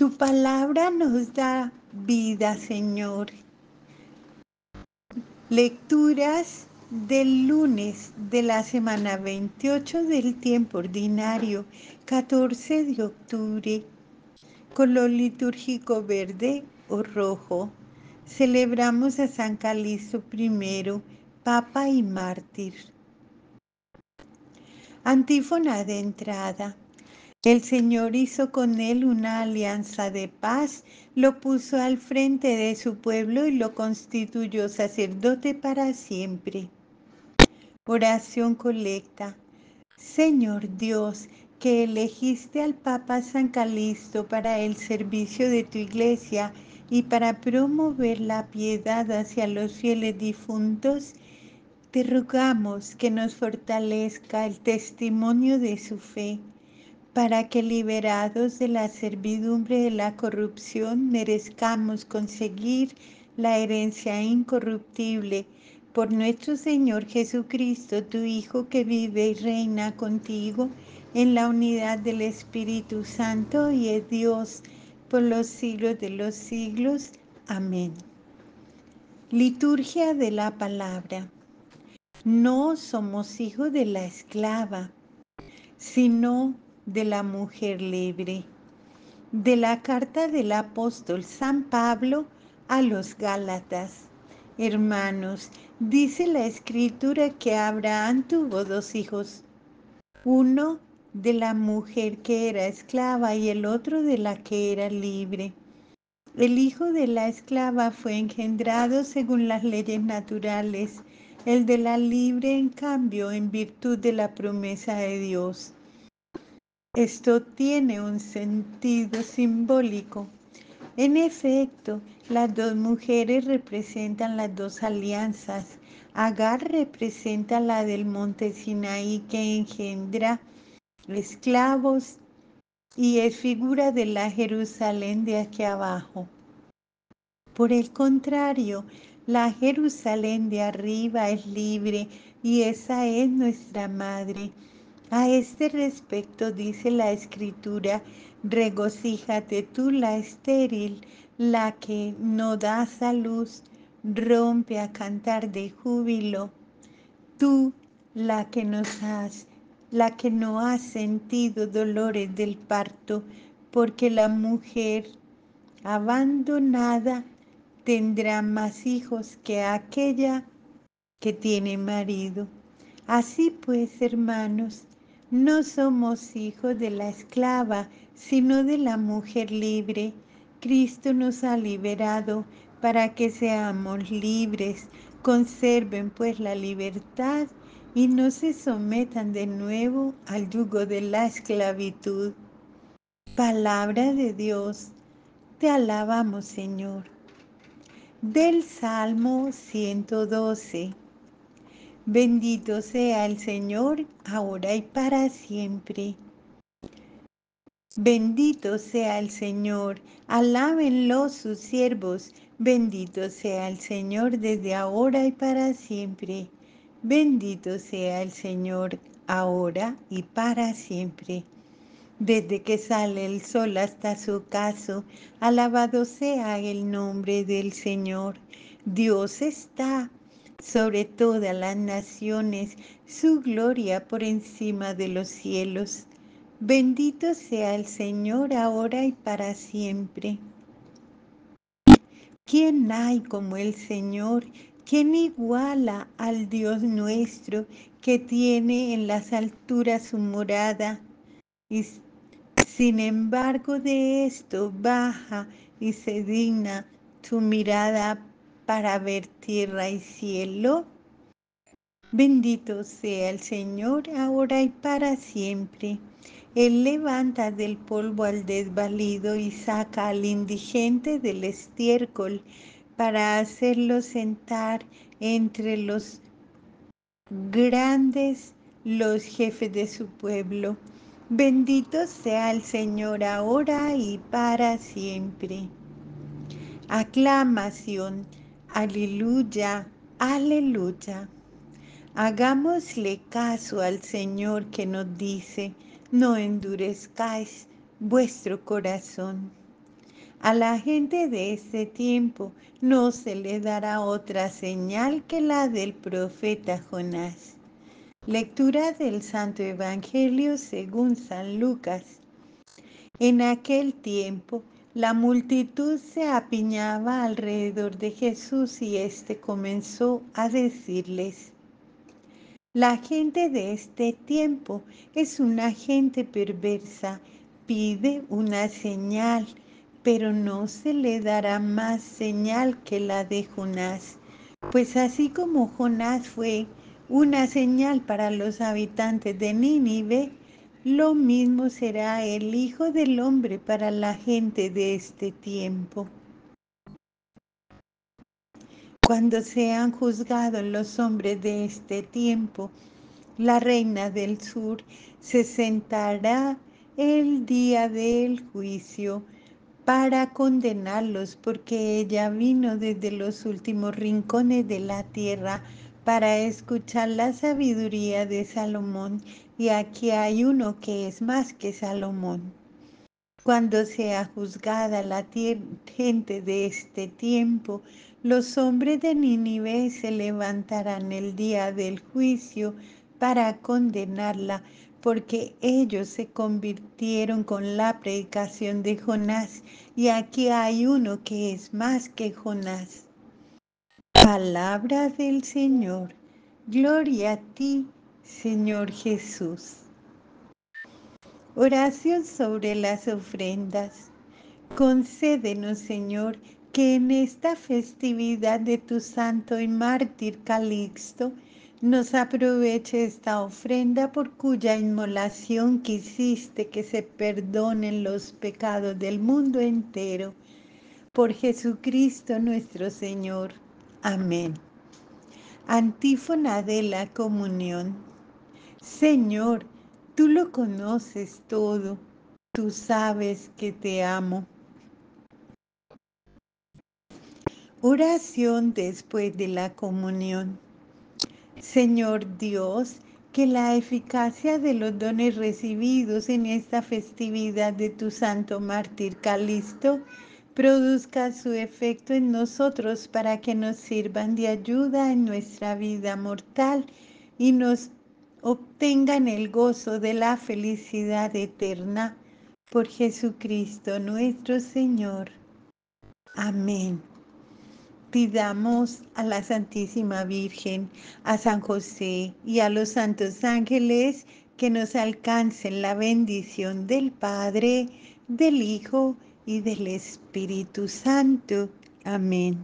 Tu palabra nos da vida, Señor. Lecturas del lunes de la semana 28 del tiempo ordinario, 14 de octubre, color litúrgico verde o rojo. Celebramos a San Calixto I, Papa y Mártir. Antífona de entrada. El Señor hizo con él una alianza de paz, lo puso al frente de su pueblo y lo constituyó sacerdote para siempre. Oración colecta. Señor Dios, que elegiste al Papa San Calixto para el servicio de tu iglesia y para promover la piedad hacia los fieles difuntos, te rogamos que nos fortalezca el testimonio de su fe para que liberados de la servidumbre de la corrupción merezcamos conseguir la herencia incorruptible por nuestro Señor Jesucristo, tu Hijo que vive y reina contigo en la unidad del Espíritu Santo y es Dios por los siglos de los siglos. Amén. Liturgia de la palabra. No somos hijos de la esclava, sino de la mujer libre. De la carta del apóstol San Pablo a los Gálatas. Hermanos, dice la escritura que Abraham tuvo dos hijos, uno de la mujer que era esclava y el otro de la que era libre. El hijo de la esclava fue engendrado según las leyes naturales, el de la libre en cambio en virtud de la promesa de Dios. Esto tiene un sentido simbólico. En efecto, las dos mujeres representan las dos alianzas. Agar representa la del monte Sinaí que engendra esclavos y es figura de la Jerusalén de aquí abajo. Por el contrario, la Jerusalén de arriba es libre y esa es nuestra madre. A este respecto dice la escritura, regocíjate tú la estéril, la que no da salud, rompe a cantar de júbilo. Tú, la que nos has, la que no has sentido dolores del parto, porque la mujer abandonada tendrá más hijos que aquella que tiene marido. Así pues, hermanos, no somos hijos de la esclava, sino de la mujer libre. Cristo nos ha liberado para que seamos libres. Conserven pues la libertad y no se sometan de nuevo al yugo de la esclavitud. Palabra de Dios, te alabamos Señor. Del Salmo 112. Bendito sea el Señor, ahora y para siempre. Bendito sea el Señor, alábenlo sus siervos, bendito sea el Señor desde ahora y para siempre. Bendito sea el Señor, ahora y para siempre. Desde que sale el sol hasta su ocaso, alabado sea el nombre del Señor. Dios está sobre todas las naciones, su gloria por encima de los cielos. Bendito sea el Señor ahora y para siempre. ¿Quién hay como el Señor? ¿Quién iguala al Dios nuestro que tiene en las alturas su morada? Y sin embargo de esto baja y se digna su mirada para ver tierra y cielo. Bendito sea el Señor ahora y para siempre. Él levanta del polvo al desvalido y saca al indigente del estiércol para hacerlo sentar entre los grandes, los jefes de su pueblo. Bendito sea el Señor ahora y para siempre. Aclamación. Aleluya, aleluya. Hagámosle caso al Señor que nos dice, no endurezcáis vuestro corazón. A la gente de este tiempo no se le dará otra señal que la del profeta Jonás. Lectura del Santo Evangelio según San Lucas. En aquel tiempo la multitud se apiñaba alrededor de Jesús y éste comenzó a decirles, la gente de este tiempo es una gente perversa, pide una señal pero no se le dará más señal que la de Jonás. Pues así como Jonás fue una señal para los habitantes de Nínive, lo mismo será el Hijo del Hombre para la gente de este tiempo. Cuando sean juzgados los hombres de este tiempo, la reina del sur se sentará el día del juicio para condenarlos, porque ella vino desde los últimos rincones de la tierra para escuchar la sabiduría de Salomón, y aquí hay uno que es más que Salomón. Cuando sea juzgada la gente de este tiempo, los hombres de Nínive se levantarán el día del juicio para condenarla, porque ellos se convirtieron con la predicación de Jonás, y aquí hay uno que es más que Jonás. Palabra del Señor. Gloria a ti, Señor Jesús. Oración sobre las ofrendas. Concédenos, Señor, que en esta festividad de tu santo y mártir Calixto, nos aproveche esta ofrenda por cuya inmolación quisiste que se perdonen los pecados del mundo entero. Por Jesucristo nuestro Señor. Amén. Antífona de la comunión. Señor, tú lo conoces todo, tú sabes que te amo. Oración después de la comunión. Señor Dios, que la eficacia de los dones recibidos en esta festividad de tu santo mártir Calisto produzca su efecto en nosotros para que nos sirvan de ayuda en nuestra vida mortal y nos obtengan el gozo de la felicidad eterna por Jesucristo nuestro Señor. Amén pidamos a la Santísima Virgen, a San José y a los santos ángeles que nos alcancen la bendición del Padre, del Hijo y del Espíritu Santo. Amén.